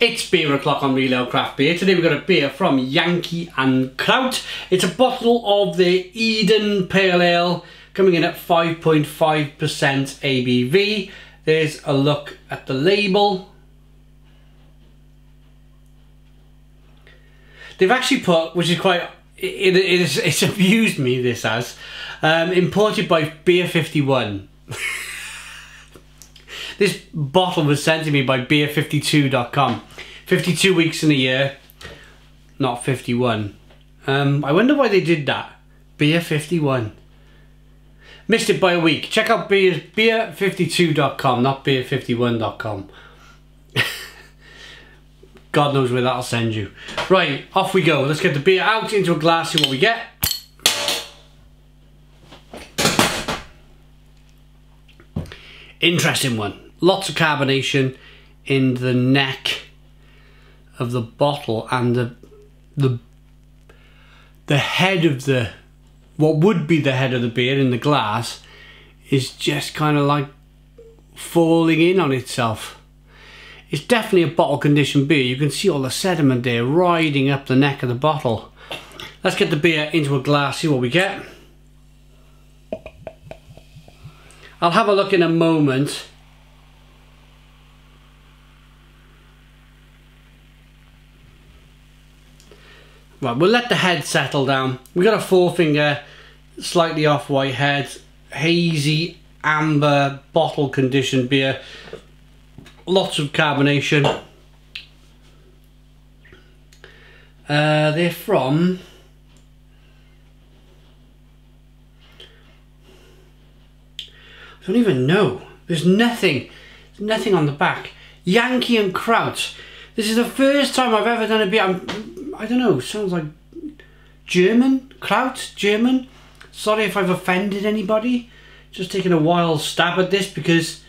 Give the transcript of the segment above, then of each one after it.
It's beer o'clock on Real Ale Craft Beer. Today we've got a beer from Yankee and Kraut. It's a bottle of the Eden Pale Ale coming in at 5.5% ABV. There's a look at the label. They've actually put, which is quite, it, it is, it's amused me this as, um, imported by Beer 51. This bottle was sent to me by beer52.com. 52 weeks in a year, not 51. Um, I wonder why they did that. Beer 51. Missed it by a week. Check out beer, beer52.com, not beer51.com. God knows where that'll send you. Right, off we go. Let's get the beer out into a glass, see what we get. Interesting one lots of carbonation in the neck of the bottle and the the the head of the what would be the head of the beer in the glass is just kind of like falling in on itself. It's definitely a bottle conditioned beer. You can see all the sediment there riding up the neck of the bottle. Let's get the beer into a glass, see what we get. I'll have a look in a moment Right, we'll let the head settle down. We've got a forefinger, slightly off-white head, hazy amber bottle conditioned beer. Lots of carbonation. Uh, they're from I don't even know. There's nothing. Nothing on the back. Yankee and Kraut. This is the first time I've ever done a beer. I'm I don't know, sounds like German, clout, German. Sorry if I've offended anybody. Just taking a wild stab at this because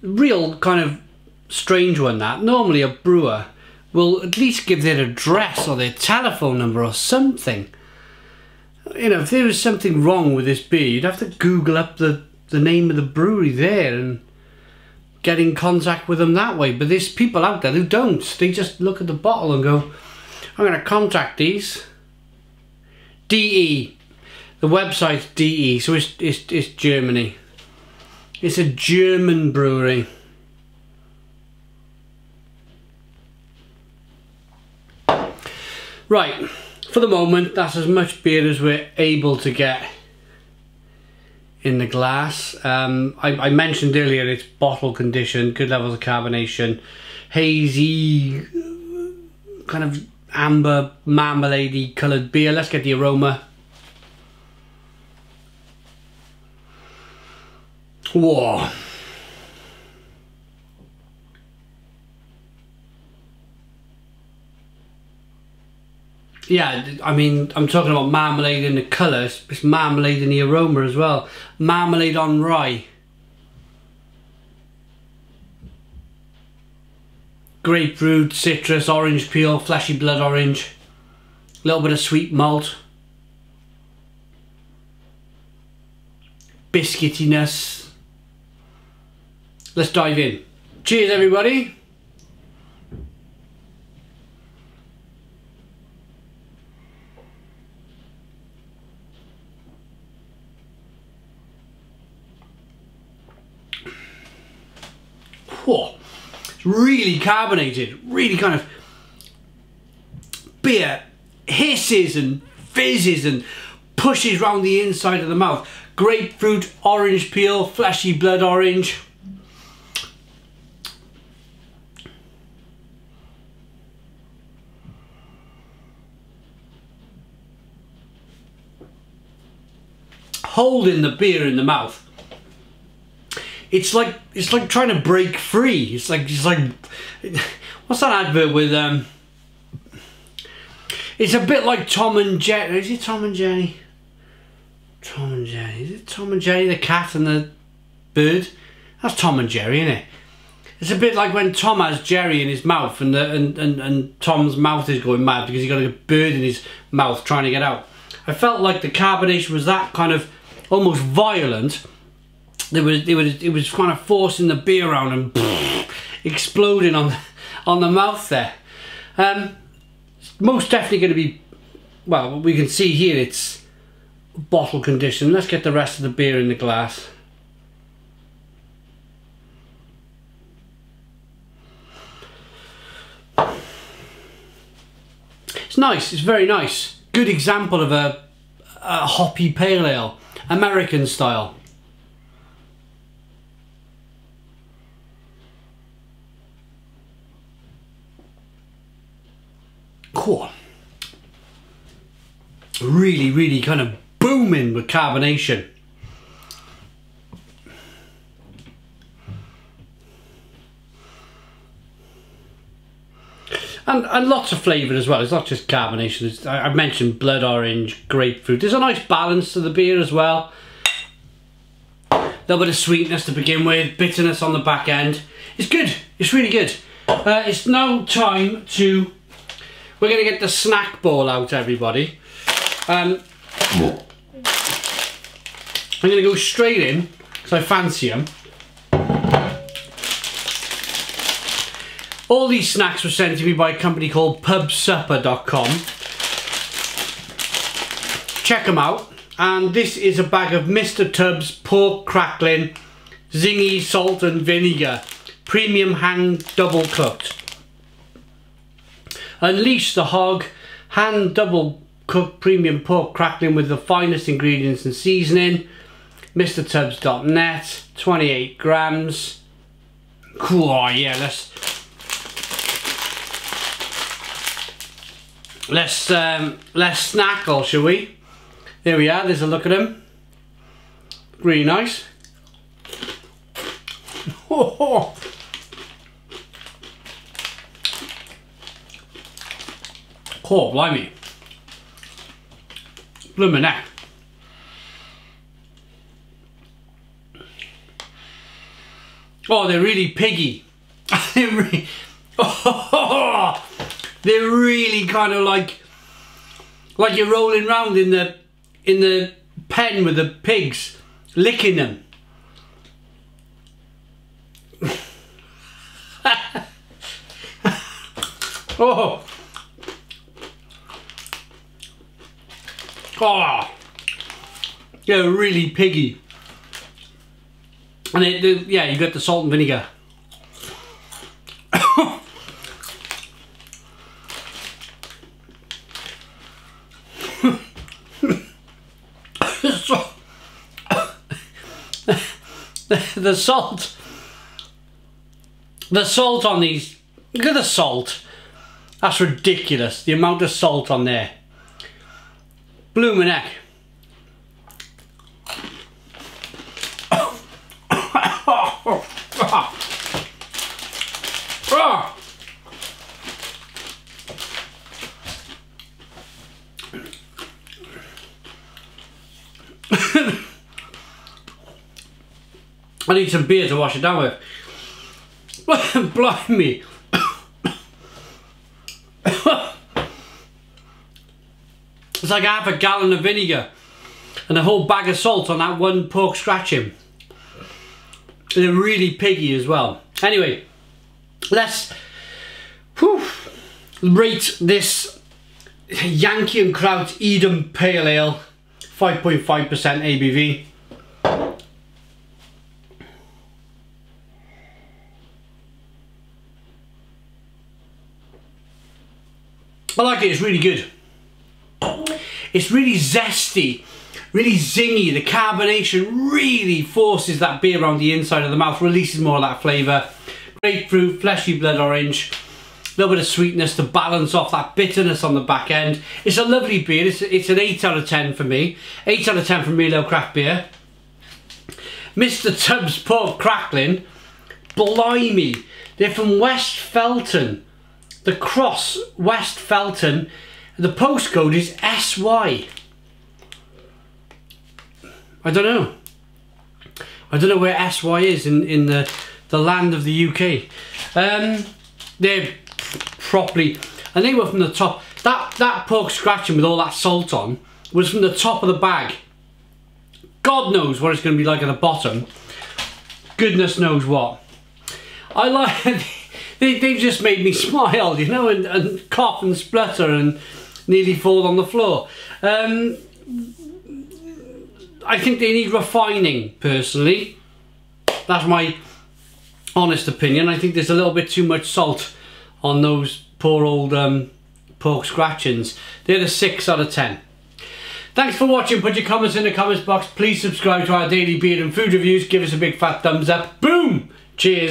real kind of strange one that. Normally a brewer will at least give their address or their telephone number or something. You know, if there was something wrong with this beer, you'd have to Google up the the name of the brewery there and get in contact with them that way. But there's people out there who don't. They just look at the bottle and go, I'm going to contact these. DE. The website's DE, so it's, it's, it's Germany. It's a German brewery. Right, for the moment, that's as much beer as we're able to get in the glass. Um, I, I, mentioned earlier it's bottle condition, good levels of carbonation, hazy, kind of amber, marmalade coloured beer. Let's get the aroma. Whoa. Yeah, I mean, I'm talking about marmalade in the colours, it's marmalade in the aroma as well. Marmalade on rye. Grapefruit, citrus, orange peel, fleshy blood orange. A little bit of sweet malt. Biscuitiness. Let's dive in. Cheers everybody. Whoa, it's really carbonated, really kind of beer hisses and fizzes and pushes round the inside of the mouth. Grapefruit, orange peel, fleshy blood orange. Holding the beer in the mouth it's like it's like trying to break free. It's like it's like what's that advert with um it's a bit like Tom and Jerry. Is it Tom and Jerry? Tom and Jerry. Is it Tom and Jerry, the cat and the bird? That's Tom and Jerry, isn't it? It's a bit like when Tom has Jerry in his mouth and the, and, and, and Tom's mouth is going mad because he's got a bird in his mouth trying to get out. I felt like the carbonation was that kind of almost violent. There was, it was, it was kind of forcing the beer around and exploding on, on the mouth there. Um, most definitely going to be, well, we can see here it's bottle condition. Let's get the rest of the beer in the glass. It's nice, it's very nice. Good example of a, a hoppy pale ale, American style. Cool. Really, really kind of booming with carbonation. And, and lots of flavour as well. It's not just carbonation. It's, I, have mentioned blood orange, grapefruit. There's a nice balance to the beer as well. A little bit of sweetness to begin with, bitterness on the back end. It's good. It's really good. Uh, it's now time to... We're going to get the snack ball out, everybody. Um, I'm going to go straight in, because I fancy them. All these snacks were sent to me by a company called pubsupper.com. Check them out. And this is a bag of Mr. Tubs pork crackling, zingy salt and vinegar, premium hand double cooked. Unleash the hog, hand double cooked premium pork crackling with the finest ingredients and seasoning. MrTubs.net, 28 grams. Cool, oh yeah, let's Let's um, let's snackle, shall we? There we are. There's a look at them. Really nice. Oh, oh. blimey. Blooming neck. Oh, they're really piggy. they're really... Oh, they're really kind of like like you're rolling around in the in the pen with the pigs, licking them. oh. Oh. They're really piggy. And it, yeah, you got the salt and vinegar. the salt. The salt on these. Look at the salt. That's ridiculous. The amount of salt on there. Blooming heck. I need some beer to wash it down with. Blimey. It's like half a gallon of vinegar and a whole bag of salt on that one pork scratching. They're really piggy as well. Anyway, let's whew, rate this Yankee and Kraut Eden Pale Ale 5.5% ABV. I like it, it's really good. It's really zesty, really zingy. The carbonation really forces that beer around the inside of the mouth, releases more of that flavour. Grapefruit, fleshy blood orange, a little bit of sweetness to balance off that bitterness on the back end. It's a lovely beer, it's, it's an 8 out of 10 for me. 8 out of 10 for Real Craft Beer. Mr Tubs Pork Crackling, blimey, they're from West Felton the cross West Felton the postcode is SY I don't know I don't know where SY is in, in the, the land of the UK um, they're properly and they were from the top that that pork scratching with all that salt on was from the top of the bag. God knows what it's going to be like at the bottom. Goodness knows what. I like, they, they've just made me smile, you know, and, and cough and splutter and nearly fall on the floor. Um, I think they need refining, personally. That's my honest opinion. I think there's a little bit too much salt on those poor old um, pork scratchings. They're the 6 out of 10. Thanks for watching. Put your comments in the comments box. Please subscribe to our daily beer and food reviews. Give us a big fat thumbs up. Boom! Cheers.